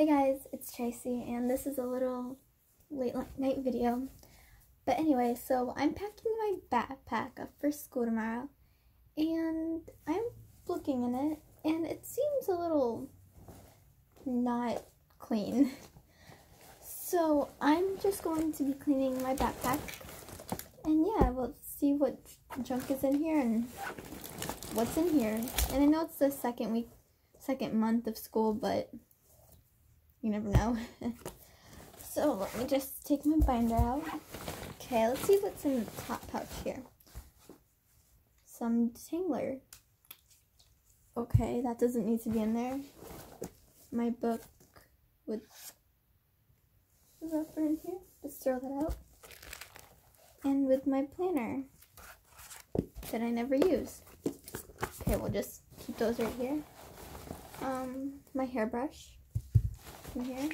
Hey guys, it's Tracy, and this is a little late night video. But anyway, so I'm packing my backpack up for school tomorrow, and I'm looking in it, and it seems a little not clean. So I'm just going to be cleaning my backpack, and yeah, we'll see what junk is in here and what's in here. And I know it's the second week, second month of school, but you never know. so let me just take my binder out. Okay, let's see what's in the top pouch here. Some detangler. Okay, that doesn't need to be in there. My book with rubber in here. Just throw that out. And with my planner that I never use. Okay, we'll just keep those right here. Um, my hairbrush in here.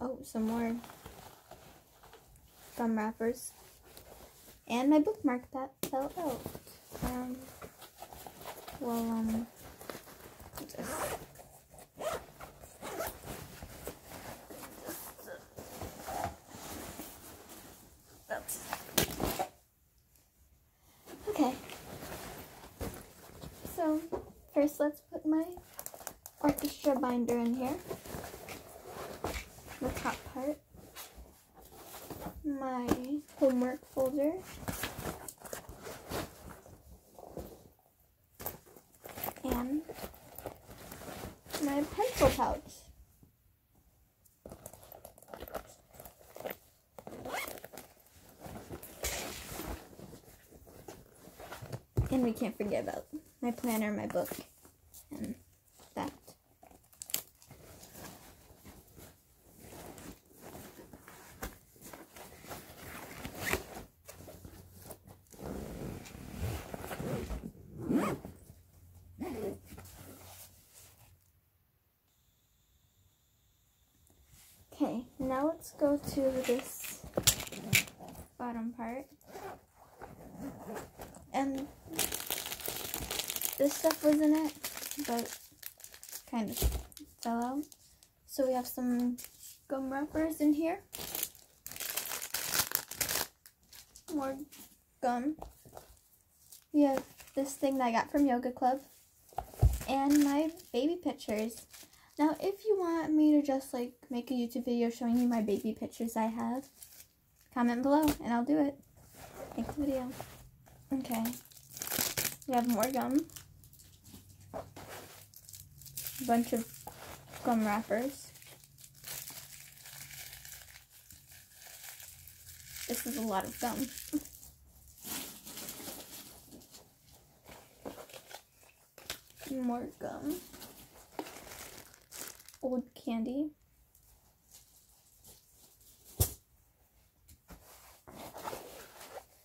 Oh, some more gum wrappers. And my bookmark that fell out. Um, well, um, just, Okay. So, First, let's put my orchestra binder in here. The top part. My homework folder. And my pencil pouch. And we can't forget about my planner, my book, and that. Okay, now let's go to this bottom part. And this stuff was in it, but kind of fell out. So we have some gum wrappers in here. More gum. We have this thing that I got from Yoga Club. And my baby pictures. Now, if you want me to just like make a YouTube video showing you my baby pictures I have, comment below and I'll do it. Make a video. Okay. We have more gum bunch of gum wrappers. This is a lot of gum. More gum. Old candy.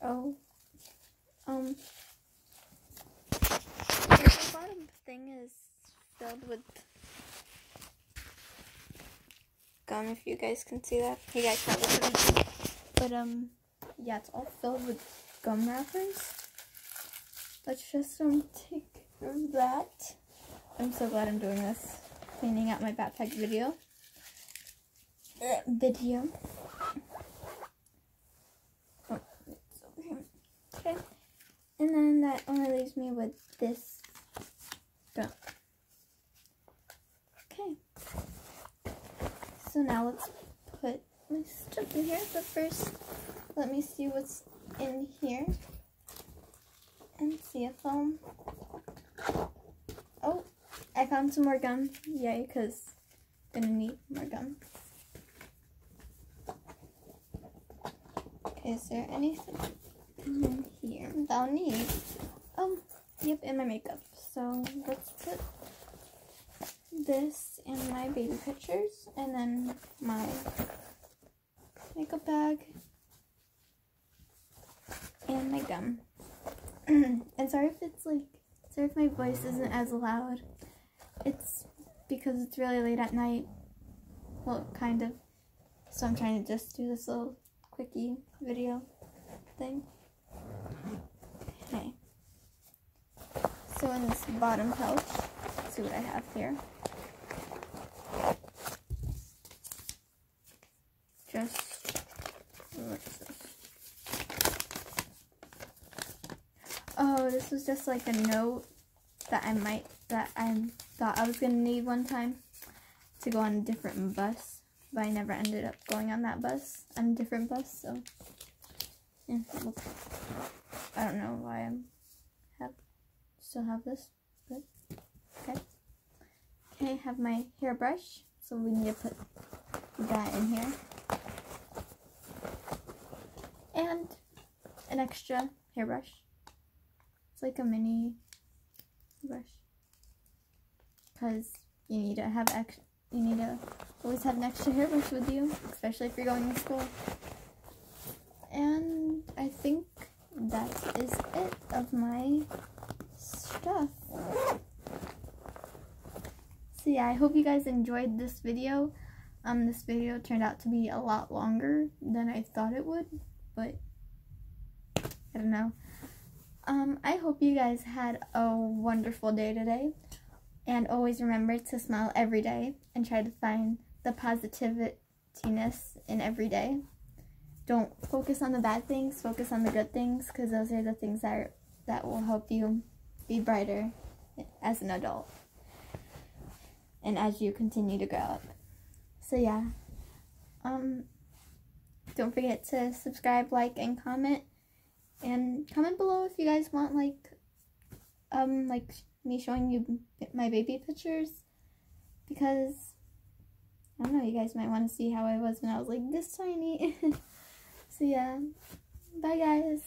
Oh. Um. The bottom thing is filled with gum if you guys can see that. You guys probably But um yeah, it's all filled with gum wrappers. Let's just um take through that. I'm so glad I'm doing this. Cleaning out my backpack video. Uh, video. Oh, okay. And then that only leaves me with this gum. So now let's put my stuff in here. But first, let me see what's in here. And see if um oh I found some more gum. Yay, because I'm gonna need more gum. Okay, is there anything in here that I'll need? Oh, yep, in my makeup. So let's put this and my baby pictures and then my makeup bag and my gum. and sorry if it's like, sorry if my voice isn't as loud. It's because it's really late at night. Well, kind of. So I'm trying to just do this little quickie video thing. Okay. So in this bottom pouch, see what I have here. Just, what is this? Oh, this was just like a note that I might, that I thought I was to need one time to go on a different bus, but I never ended up going on that bus, on a different bus, so, yeah, I don't know why I'm, have, still have this, but, okay. Okay, I have my hairbrush, so we need to put that in here. And an extra hairbrush. It's like a mini brush. Because you need to have ex you need to always have an extra hairbrush with you, especially if you're going to school. And I think that is it of my stuff. So yeah, I hope you guys enjoyed this video. Um, this video turned out to be a lot longer than I thought it would, but I don't know. Um, I hope you guys had a wonderful day today. And always remember to smile every day and try to find the positiveness in every day. Don't focus on the bad things, focus on the good things because those are the things that, are, that will help you be brighter as an adult and as you continue to grow up. So yeah. Um don't forget to subscribe, like and comment and comment below if you guys want like um like me showing you my baby pictures because I don't know, you guys might want to see how I was when I was like this tiny. so yeah, bye guys.